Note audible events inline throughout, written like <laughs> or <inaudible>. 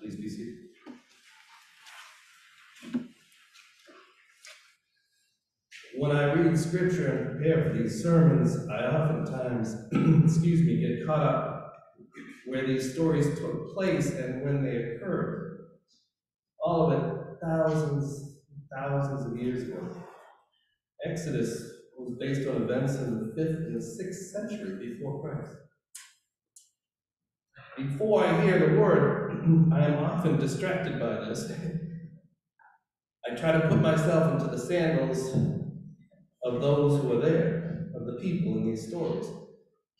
Please be seated. When I read scripture and prepare for these sermons, I oftentimes, <clears throat> excuse me, get caught up where these stories took place and when they occurred. All of it thousands, and thousands of years ago. Exodus was based on events in the fifth and the sixth century before Christ. Before I hear the word, I am often distracted by this. I try to put myself into the sandals of those who are there, of the people in these stories.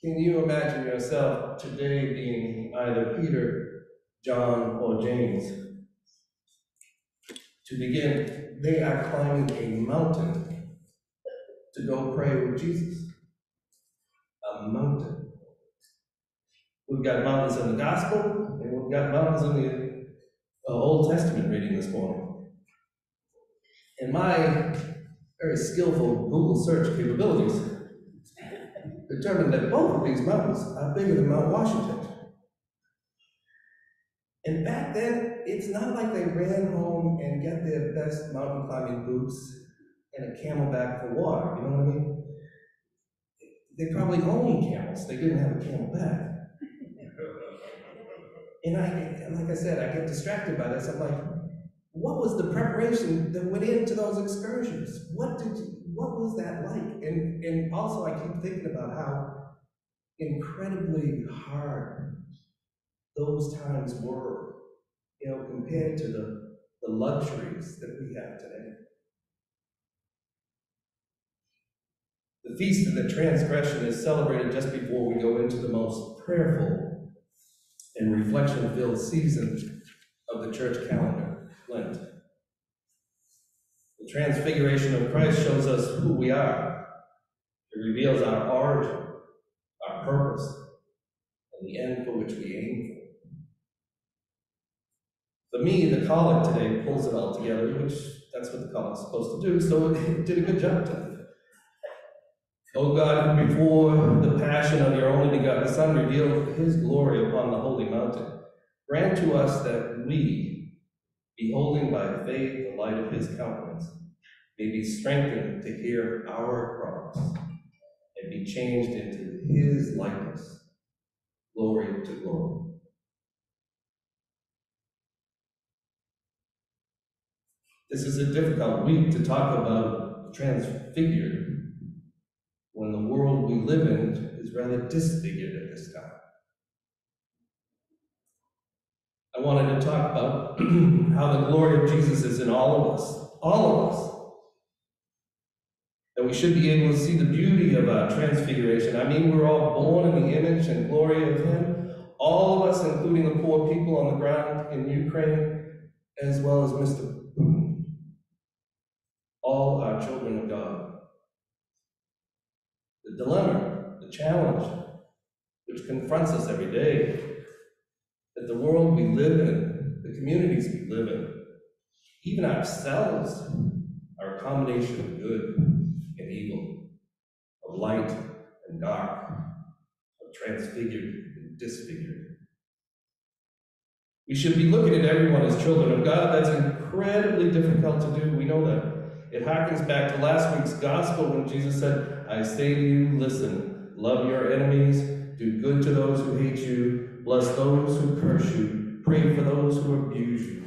Can you imagine yourself today being either Peter, John, or James? To begin, they are climbing a mountain to go pray with Jesus. A mountain. We've got mountains in the gospel, we've got mountains in the Old Testament reading this morning. And my very skillful Google search capabilities determined that both of these mountains are bigger than Mount Washington. And back then, it's not like they ran home and got their best mountain climbing boots and a CamelBak for water, you know what I mean? They probably owned camels, they didn't have a CamelBak. And I, like I said, I get distracted by this. I'm like, what was the preparation that went into those excursions? What did you, what was that like? And and also I keep thinking about how incredibly hard those times were, you know, compared to the, the luxuries that we have today. The Feast of the Transgression is celebrated just before we go into the most prayerful and reflection filled season of the church calendar, Lent. The transfiguration of Christ shows us who we are. It reveals our origin, our purpose, and the end for which we aim for. For me, the collect today pulls it all together, which that's what the collect's supposed to do, so it did a good job today. O God, before the passion of your only his glory upon the holy mountain, grant to us that we, beholding by faith the light of his countenance, may be strengthened to hear our cries and be changed into his likeness, glory to glory. This is a difficult week to talk about transfigured when the world we live in is rather disfigured at this time. I wanted to talk about <clears throat> how the glory of Jesus is in all of us, all of us. That we should be able to see the beauty of our transfiguration. I mean, we're all born in the image and glory of Him. All of us, including the poor people on the ground in Ukraine, as well as Mr. Putin. All are children of God. The dilemma, the challenge, which confronts us every day, that the world we live in, the communities we live in, even ourselves, are a combination of good and evil, of light and dark, of transfigured and disfigured. We should be looking at everyone as children of God. That's incredibly difficult to do. We know that. It harkens back to last week's gospel when Jesus said, I say to you, listen, love your enemies, do good to those who hate you, bless those who curse you, pray for those who abuse you.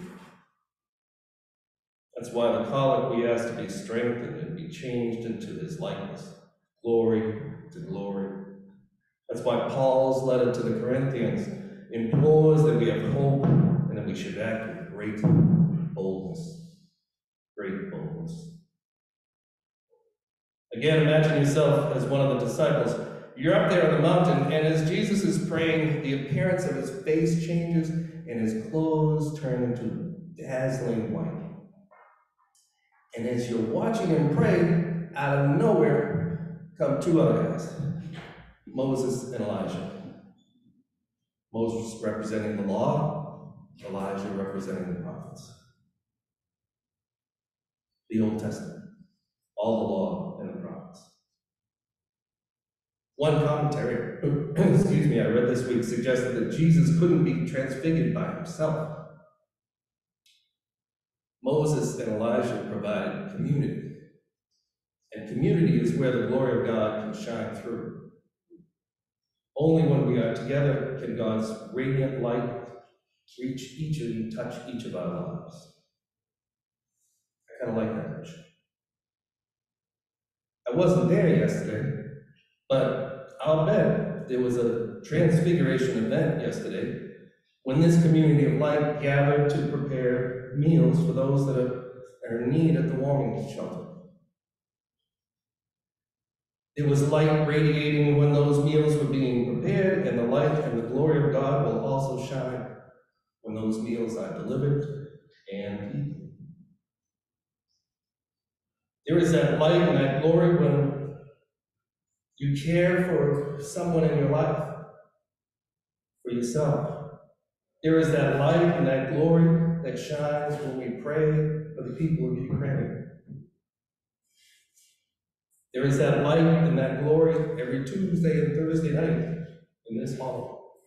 That's why the collect we ask to be strengthened and be changed into his likeness, glory to glory. That's why Paul's letter to the Corinthians implores that we have hope and that we should act with great boldness. Great boldness. Again, imagine yourself as one of the disciples. You're up there on the mountain, and as Jesus is praying, the appearance of his face changes and his clothes turn into dazzling white. And as you're watching him pray, out of nowhere come two other guys Moses and Elijah. Moses representing the law, Elijah representing the prophets. The Old Testament, all the law and the prophets. One commentary, <clears throat> excuse me, I read this week suggested that Jesus couldn't be transfigured by himself. Moses and Elijah provided community. And community is where the glory of God can shine through. Only when we are together can God's radiant light reach each and touch each of our lives. I kind of like that picture. I wasn't there yesterday, but I'll bet there was a transfiguration event yesterday when this community of light gathered to prepare meals for those that are in need at the warming shelter. There was light radiating when those meals were being prepared, and the light and the glory of God will also shine when those meals are delivered and eaten. There is that light and that glory when you care for someone in your life, for yourself. There is that light and that glory that shines when we pray for the people of Ukraine. There is that light and that glory every Tuesday and Thursday night in this hall.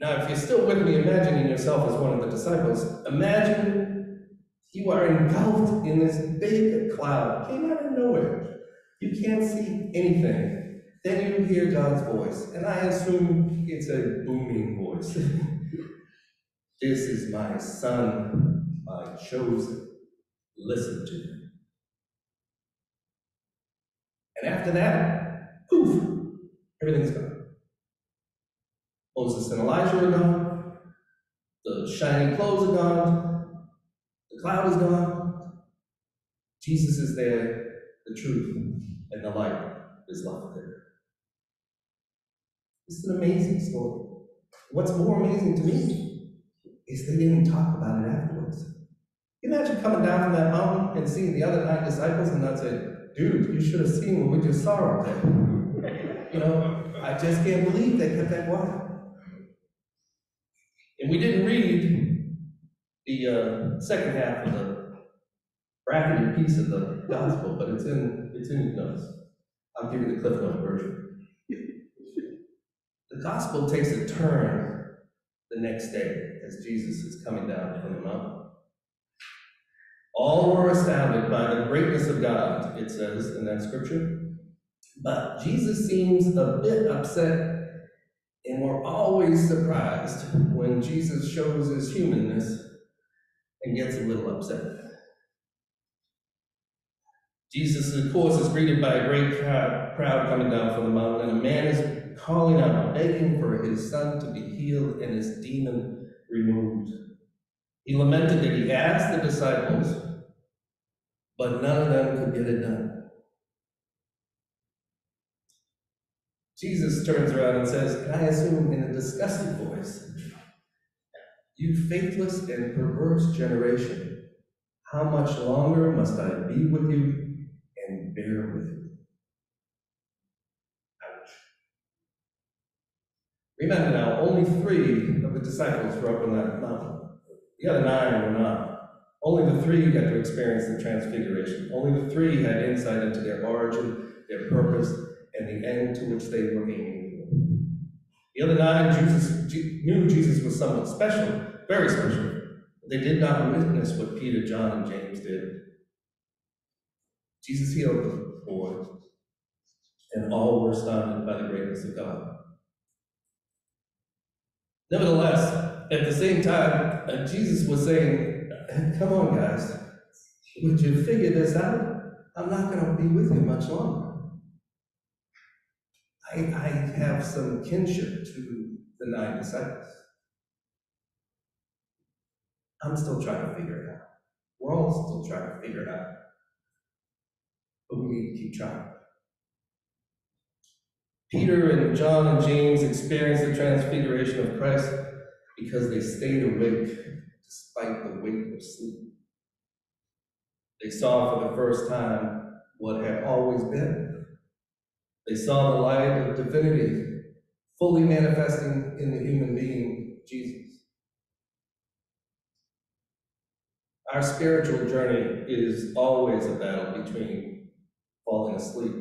Now, if you're still with me, imagining yourself as one of the disciples, imagine you are engulfed in this big cloud, came out of nowhere. You can't see anything. Then you hear God's voice, and I assume it's a booming voice. <laughs> this is my son, my chosen. Listen to him. And after that, poof, everything's gone. Moses and Elijah are gone. The shiny clothes are gone. Cloud is gone. Jesus is there. The truth and the light is left there. It's an amazing story. What's more amazing to me is they didn't talk about it afterwards. Imagine coming down from that mountain and seeing the other nine disciples and not saying, dude, you should have seen what we just saw up there. You know, I just can't believe they kept that quiet. And we didn't read the uh, second half of the bracketed piece of the gospel, but it's in it's in notes. I'll give you the Cliff Note version. The gospel takes a turn the next day as Jesus is coming down from the mountain. All were astounded by the greatness of God, it says in that scripture. But Jesus seems a bit upset and we're always surprised when Jesus shows his humanness and gets a little upset. Jesus, of course, is greeted by a great crowd, crowd coming down from the mountain, and a man is calling out, begging for his son to be healed and his demon removed. He lamented that he asked the disciples, but none of them could get it done. Jesus turns around and says, I assume in a disgusted voice, You faithless and perverse generation, how much longer must I be with you and bear with you? Ouch. Remember now, only three of the disciples were up on that mountain. The other nine were not. Only the three got to experience the transfiguration. Only the three had insight into their origin, their purpose, and the end to which they were aiming. The other nine Jesus, knew Jesus was someone special, very special. They did not witness what Peter, John, and James did. Jesus healed the boy, and all were astounded by the greatness of God. Nevertheless, at the same time, uh, Jesus was saying, <laughs> Come on, guys, would you figure this out? I'm not going to be with you much longer. I, I have some kinship to the nine disciples. I'm still trying to figure it out. We're all still trying to figure it out. But we need to keep trying. Peter and John and James experienced the transfiguration of Christ because they stayed awake despite the weight of sleep. They saw for the first time what had always been they saw the light of divinity fully manifesting in the human being, Jesus. Our spiritual journey is always a battle between falling asleep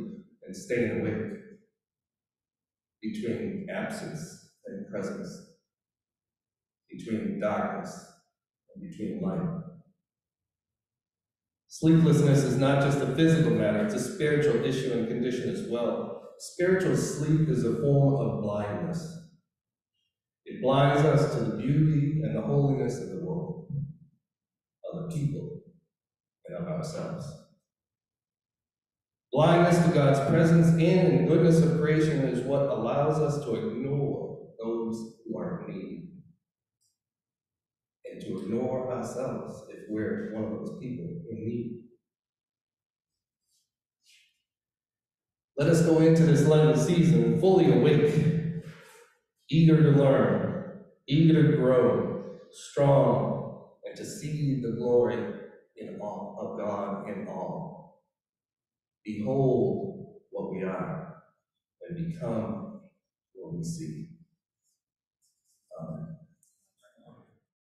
and staying awake, between absence and presence, between darkness and between light. Sleeplessness is not just a physical matter, it's a spiritual issue and condition as well. Spiritual sleep is a form of blindness. It blinds us to the beauty and the holiness of the world, of the people, and of ourselves. Blindness to God's presence in and goodness of creation is what allows us to ignore those who are in need. And to ignore ourselves if we're one of those people in need. Let us go into this Lenten season fully awake, eager to learn, eager to grow, strong, and to see the glory in all of God in all. Behold what we are, and become what we see.